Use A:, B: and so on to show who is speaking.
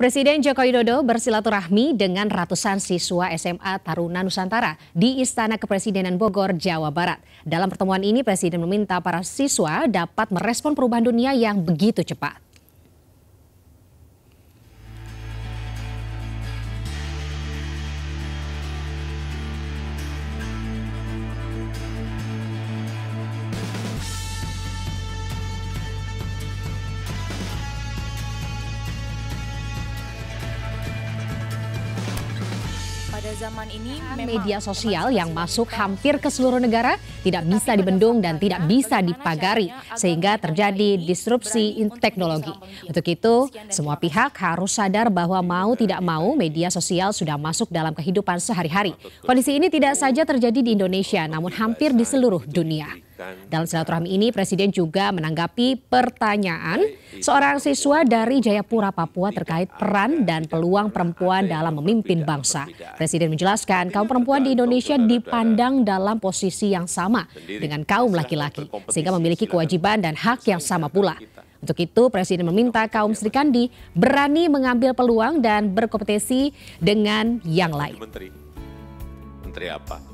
A: Presiden Joko Widodo bersilaturahmi dengan ratusan siswa SMA Taruna Nusantara di Istana Kepresidenan Bogor, Jawa Barat. Dalam pertemuan ini, Presiden meminta para siswa dapat merespon perubahan dunia yang begitu cepat.
B: Pada zaman ini
A: media sosial yang masuk hampir ke seluruh negara tidak bisa dibendung dan tidak bisa dipagari sehingga terjadi disrupsi teknologi. Untuk itu, semua pihak harus sadar bahwa mau tidak mau media sosial sudah masuk dalam kehidupan sehari-hari. Kondisi ini tidak saja terjadi di Indonesia namun hampir di seluruh dunia. Dalam silaturahmi ini, Presiden juga menanggapi pertanyaan seorang siswa dari Jayapura, Papua terkait peran dan peluang perempuan dalam memimpin bangsa. Presiden menjelaskan kaum perempuan di Indonesia dipandang dalam posisi yang sama dengan kaum laki-laki, sehingga memiliki kewajiban dan hak yang sama pula. Untuk itu, Presiden meminta kaum Sri Kandi berani mengambil peluang dan berkompetisi dengan yang lain.
C: Menteri, Menteri apa?